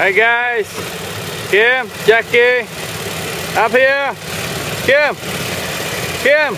Hey guys, Kim, Jackie, up here. Kim, Kim.